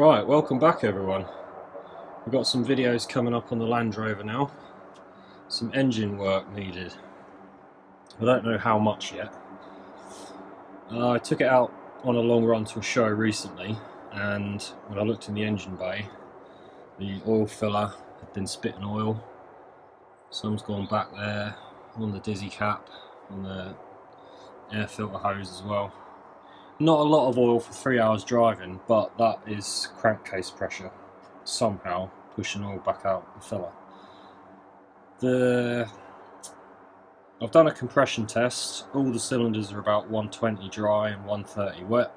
Right, welcome back everyone. We've got some videos coming up on the Land Rover now. Some engine work needed. I don't know how much yet. Uh, I took it out on a long run to a show recently and when I looked in the engine bay the oil filler had been spitting oil. Some's gone back there on the dizzy cap, on the air filter hose as well. Not a lot of oil for three hours driving, but that is crankcase pressure somehow pushing oil back out the filler. The I've done a compression test. All the cylinders are about 120 dry and 130 wet.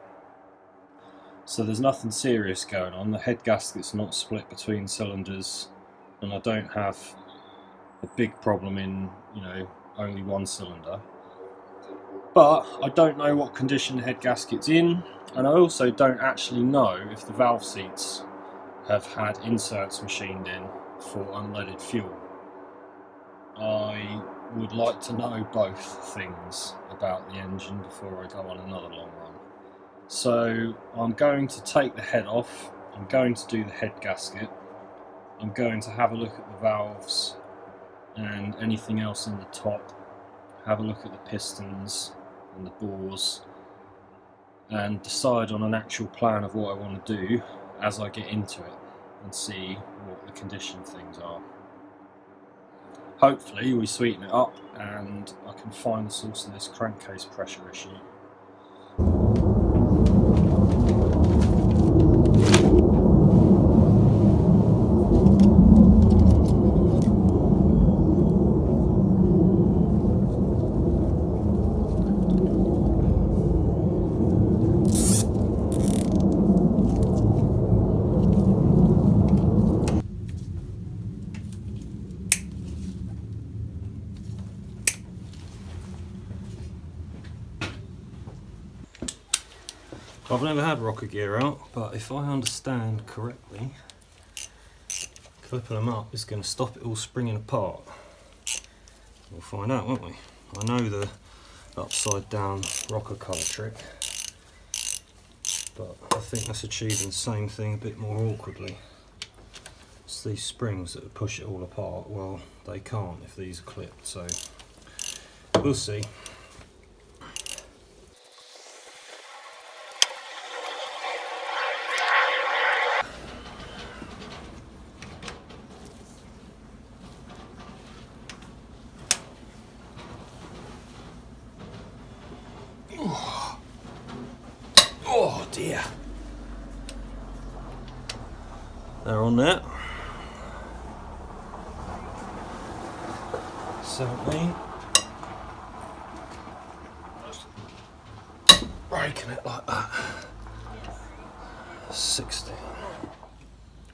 So there's nothing serious going on. The head gasket's not split between cylinders and I don't have a big problem in, you know, only one cylinder but I don't know what condition the head gasket's in and I also don't actually know if the valve seats have had inserts machined in for unleaded fuel. I would like to know both things about the engine before I go on another long run. So I'm going to take the head off, I'm going to do the head gasket, I'm going to have a look at the valves and anything else in the top, have a look at the pistons and the bores and decide on an actual plan of what I want to do as I get into it and see what the condition of things are. Hopefully we sweeten it up and I can find the source of this crankcase pressure issue. I've never had rocker gear out, but if I understand correctly, clipping them up is going to stop it all springing apart. We'll find out, won't we? I know the upside down rocker collar trick, but I think that's achieving the same thing a bit more awkwardly. It's these springs that push it all apart. Well, they can't if these are clipped, so we'll see. Oh dear. They're on there. 17. Breaking it like that. 16.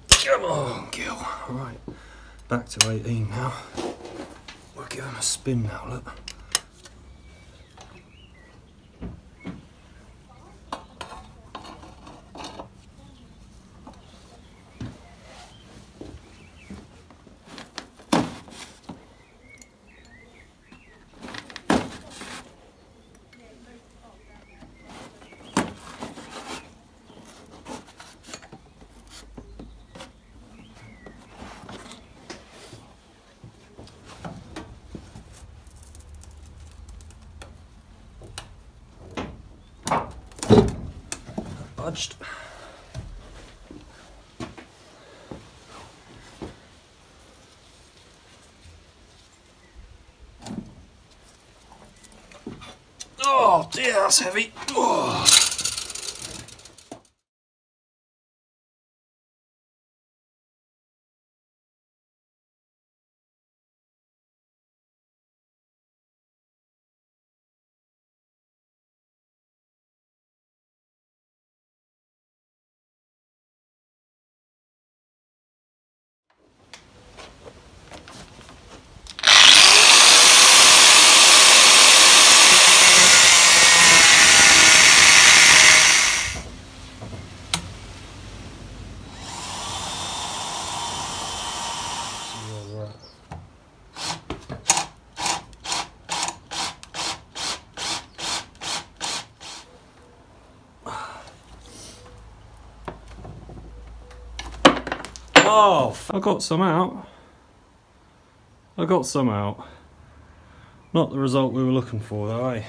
Come on, Gil. Right, back to 18 now. We'll give him a spin now, look. budged. Oh dear, that's heavy. I got some out. I got some out. Not the result we were looking for though, eh?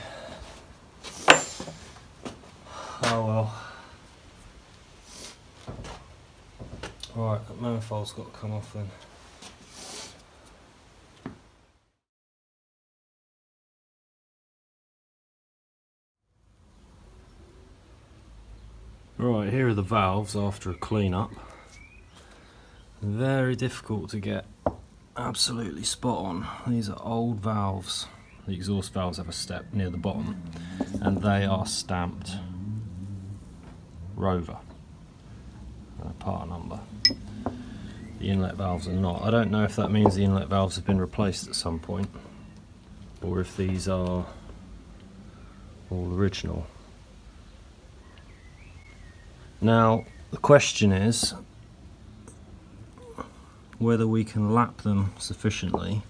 Oh well. Right, that manifold's got to come off then. Right, here are the valves after a clean up. Very difficult to get absolutely spot on. These are old valves. The exhaust valves have a step near the bottom and they are stamped Rover, uh, part number. The inlet valves are not. I don't know if that means the inlet valves have been replaced at some point or if these are all original. Now, the question is whether we can lap them sufficiently.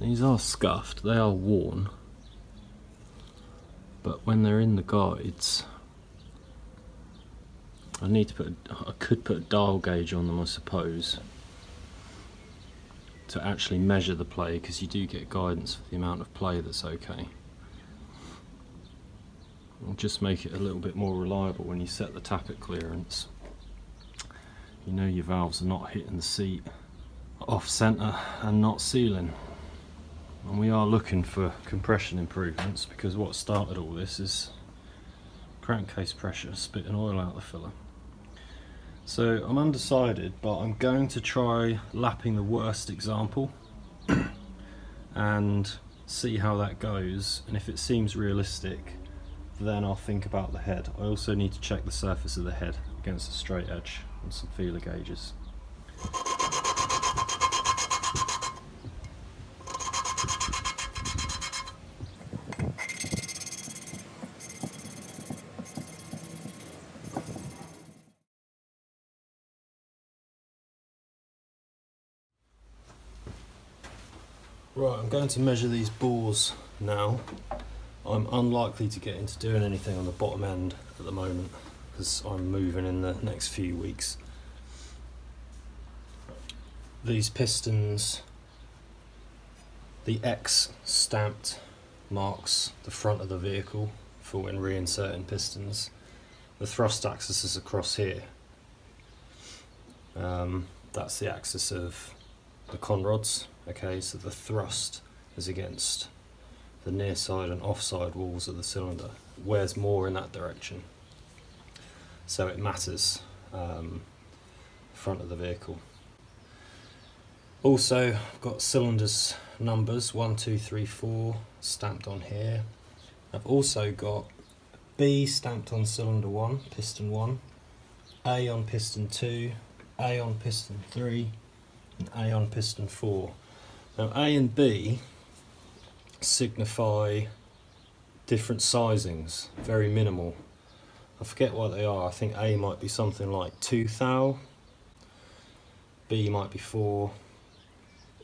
These are scuffed, they are worn, but when they're in the guides, I need to put, I could put a dial gauge on them I suppose, to actually measure the play because you do get guidance for the amount of play that's okay will just make it a little bit more reliable when you set the tappet clearance. You know your valves are not hitting the seat off centre and not sealing. And we are looking for compression improvements because what started all this is crankcase pressure spitting oil out the filler. So I'm undecided but I'm going to try lapping the worst example and see how that goes and if it seems realistic then I'll think about the head. I also need to check the surface of the head against a straight edge and some feeler gauges. Right, I'm going to measure these bores now I'm unlikely to get into doing anything on the bottom end at the moment I'm moving in the next few weeks. These pistons, the X stamped marks the front of the vehicle for when reinserting pistons. The thrust axis is across here. Um, that's the axis of the conrods. Okay, so the thrust is against the near side and off side walls of the cylinder wears more in that direction so it matters um, front of the vehicle. Also I've got cylinders numbers 1 2 3 4 stamped on here. I've also got B stamped on cylinder 1 piston 1 A on piston 2 A on piston 3 and A on piston 4 now A and B signify different sizings, very minimal. I forget what they are, I think A might be something like 2 thou, B might be 4.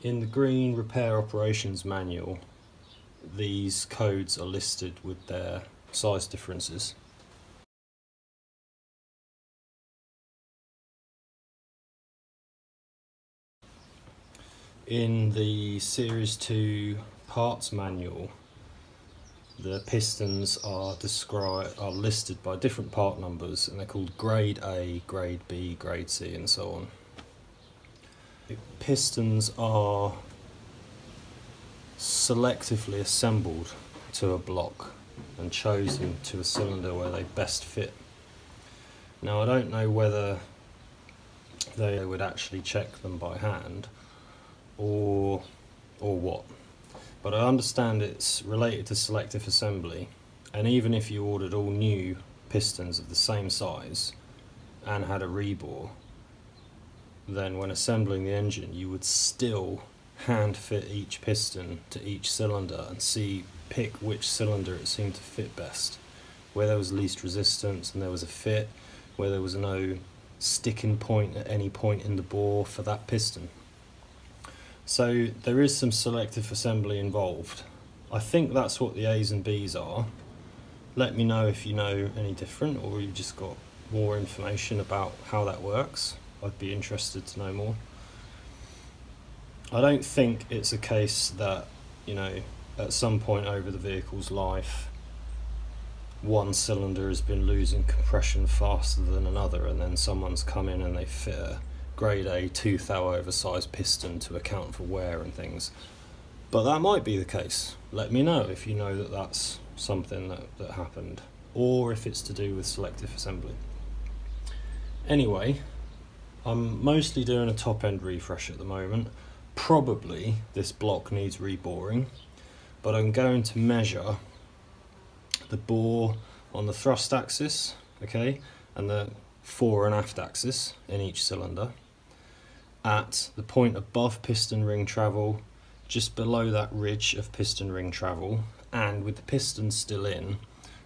In the green repair operations manual, these codes are listed with their size differences. In the Series 2 parts manual, the pistons are described are listed by different part numbers and they're called grade A, grade B, grade C and so on. The pistons are selectively assembled to a block and chosen to a cylinder where they best fit. Now I don't know whether they would actually check them by hand or or what but I understand it's related to selective assembly and even if you ordered all new pistons of the same size and had a rebore then when assembling the engine you would still hand fit each piston to each cylinder and see pick which cylinder it seemed to fit best. Where there was least resistance and there was a fit where there was no sticking point at any point in the bore for that piston so there is some selective assembly involved. I think that's what the A's and B's are. Let me know if you know any different or you've just got more information about how that works. I'd be interested to know more. I don't think it's a case that, you know, at some point over the vehicle's life, one cylinder has been losing compression faster than another, and then someone's come in and they fit a grade A tooth thou oversized piston to account for wear and things. But that might be the case. Let me know if you know that that's something that, that happened, or if it's to do with selective assembly. Anyway, I'm mostly doing a top end refresh at the moment. Probably this block needs reboring, but I'm going to measure the bore on the thrust axis, okay, and the fore and aft axis in each cylinder at the point above piston ring travel, just below that ridge of piston ring travel, and with the piston still in,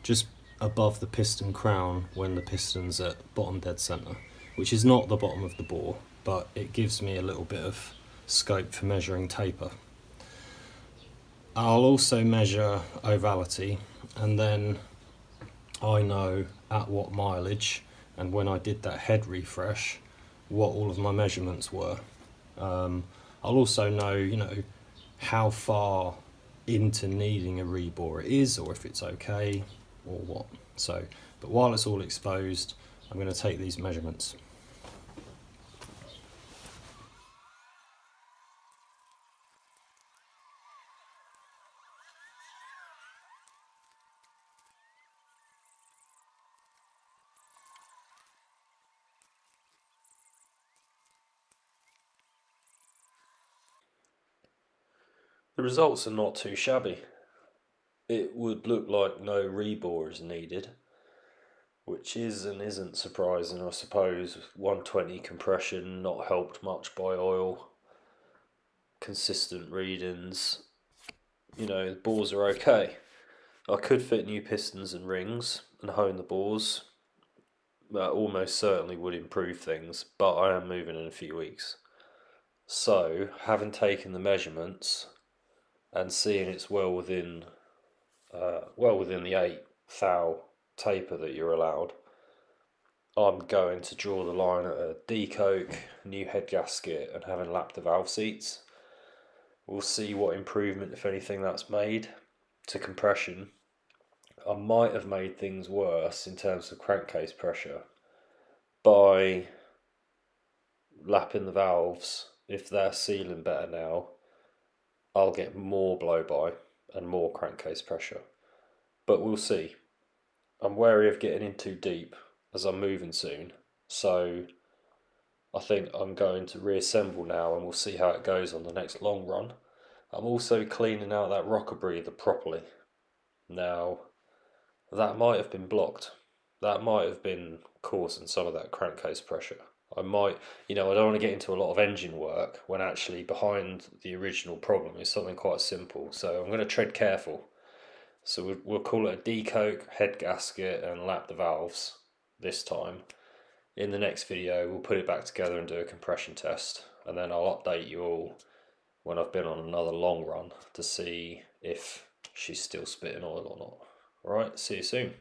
just above the piston crown when the piston's at bottom dead centre, which is not the bottom of the bore, but it gives me a little bit of scope for measuring taper. I'll also measure ovality and then I know at what mileage and when I did that head refresh what all of my measurements were. Um, I'll also know, you know, how far into needing a rebore it is or if it's okay or what. So, but while it's all exposed, I'm going to take these measurements. The results are not too shabby. It would look like no rebore is needed, which is and isn't surprising, I suppose. 120 compression, not helped much by oil, consistent readings. You know, the bores are okay. I could fit new pistons and rings and hone the bores. That almost certainly would improve things, but I am moving in a few weeks. So, having taken the measurements, and seeing it's well within uh, well within the eight thou taper that you're allowed, I'm going to draw the line at a decoke, new head gasket, and having lapped the valve seats. We'll see what improvement, if anything, that's made to compression. I might have made things worse in terms of crankcase pressure by lapping the valves if they're sealing better now I'll get more blow by and more crankcase pressure. But we'll see. I'm wary of getting in too deep as I'm moving soon, so I think I'm going to reassemble now and we'll see how it goes on the next long run. I'm also cleaning out that rocker breather properly. Now, that might have been blocked. That might have been causing some of that crankcase pressure. I might, you know, I don't want to get into a lot of engine work when actually behind the original problem is something quite simple. So I'm going to tread careful. So we'll, call it a decoke, head gasket, and lap the valves this time. In the next video, we'll put it back together and do a compression test, and then I'll update you all when I've been on another long run to see if she's still spitting oil or not. Alright, see you soon.